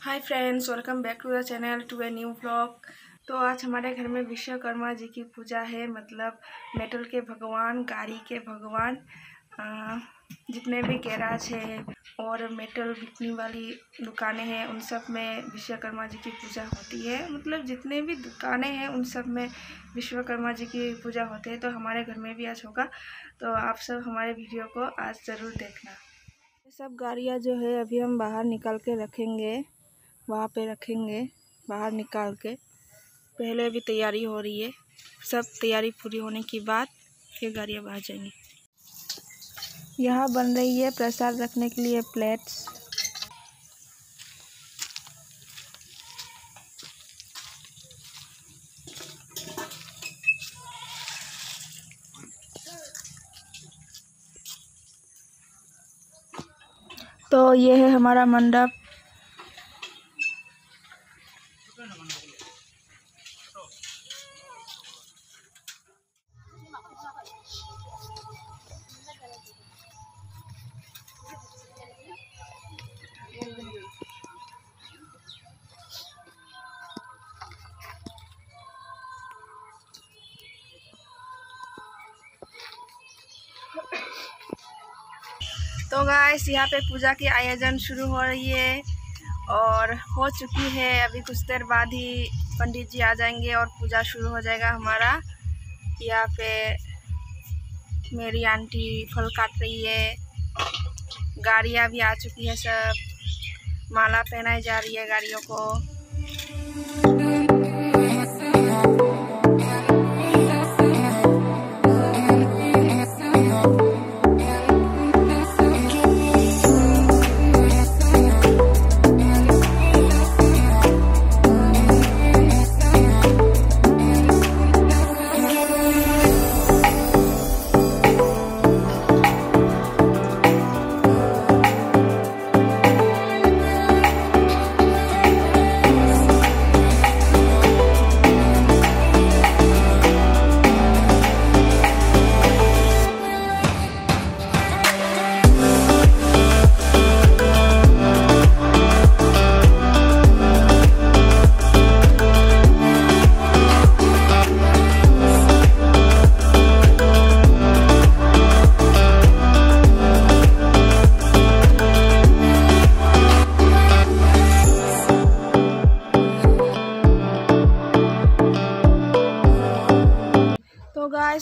Hi friends welcome back to the channel to a new blog तो आज हमारे घर में विश्वकर्मा जी की पूजा है मतलब मेटल के भगवान गाड़ी के भगवान जितने भी गैराज है और मेटल बिकने वाली दुकानें हैं, उन सब में विश्वकर्मा जी की पूजा होती है। मतलब जितने भी दुकानें हैं, उन सब में विश्वकर्मा जी की पूजा होती है। तो हमारे घर में भी आज होगा। तो आप सब हमारे वीडियो को आज ज़रूर देखना। सब गाड़ियाँ जो है, अभी हम बाहर निकाल के रखेंगे। वहाँ पे रखेंगे बाहर निकाल के। पहले अभी तैयारी हो रही है। सब तैयारी पूरी होने के बाद फिर गाड़ियाँ बाहर जाएँगी। यहाँ बन रही है प्रसाद रखने के लिए प्लेट्स। तो ये है हमारा मंडप। तो गाइस यहाँ पे पूजा की आयोजन शुरू हो रही है और हो चुकी है। अभी कुछ देर बाद ही पंडित जी आ जाएँगे और पूजा शुरू हो जाएगा हमारा। यहाँ पे मेरी आंटी फल काट रही है। गाड़ियाँ भी आ चुकी है सब। माला पहनाई जा रही है गाड़ियों को।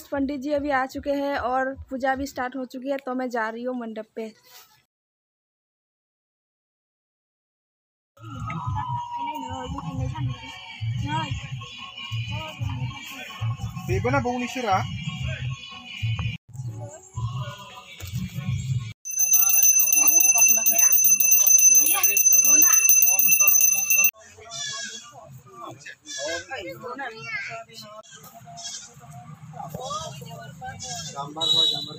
गाइस पंडित जी अभी आ चुके हैं और पूजा भी स्टार्ट हो चुकी है तो मैं जा रही हूँ मंडप पे na bong ni Shira. জাম্বার হয় জাম্বার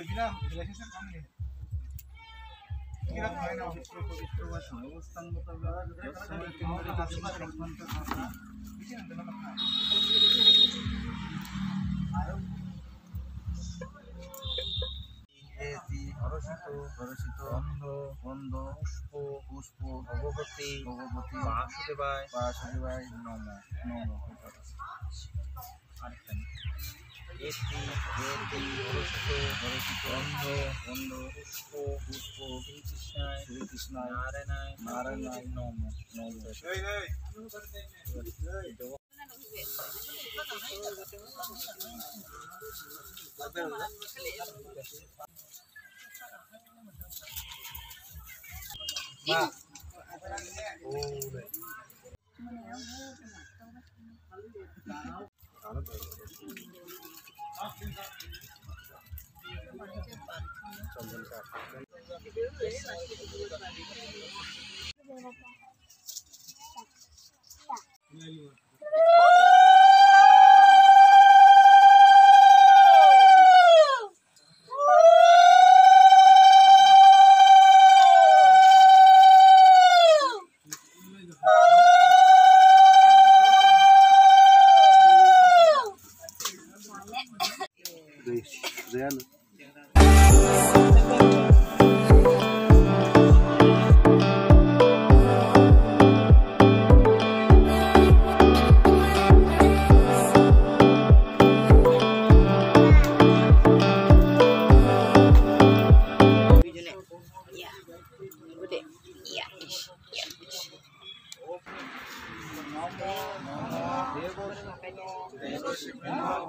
বিনা রিলেশনশিপ হরষিত অন্ধ অন্ধ পুষ্প পুষ্প ভগবতী ভগবতী বাসুদেবায়। বাসুদেবায় নম নম আরেকটা এটি এটি হরষিত হরষিত অন্ধ অন্ধ পুষ্প পুষ্প শ্রীকৃষ্ণায় শ্রীকৃষ্ণায় নারায়ণায় নারায়ণায় নম নম। Pak. Oh,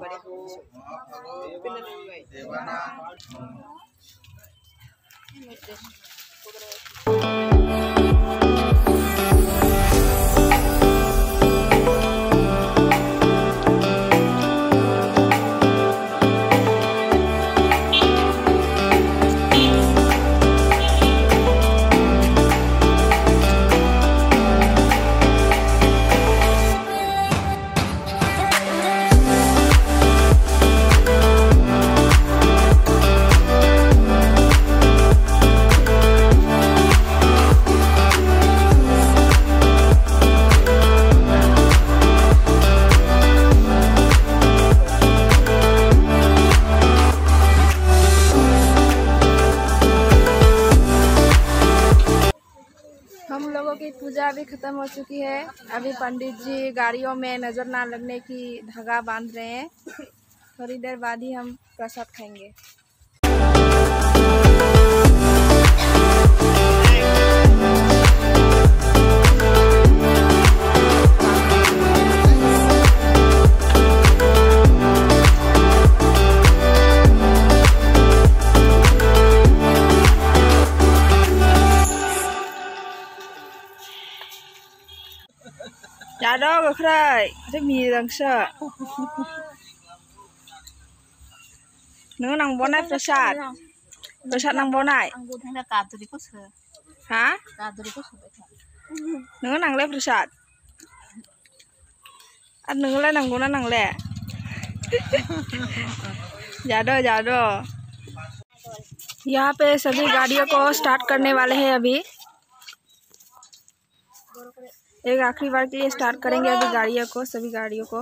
బడికు పిల్లలు దేవనా Thank you. ख़त्म हो चुकी है। अभी पंडित जी गाड़ियों में नज़र ना लगने की धागा बाँध रहे हैं। थोड़ी देर बाद ही हम प्रसाद खाएँगे। नोङो नांबावनाय प्रसाद प्रसाद नांबावनाय हा नोङो नांलाय प्रसाद और नोङोलाय नांगौना नांले जादो जादो यहाँ पे सभी गाड़ियों को स्टार्ट करने वाले हैं अभी। एक आखिरी बार के लिए स्टार्ट करेंगे अभी गाड़ियों को सभी गाड़ियों को।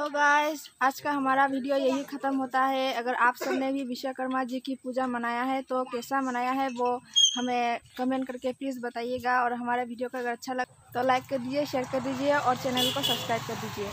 सो गाइस आज का हमारा वीडियो यही ख़त्म होता है। अगर आप सबने भी विश्वकर्मा जी की पूजा मनाया है तो कैसा मनाया है, वो हमें कमेंट करके प्लीज़ बताइएगा। और हमारे वीडियो को अगर अच्छा लग तो लाइक कर दीजिए शेयर कर दीजिए, और चैनल को सब्सक्राइब कर दीजिए।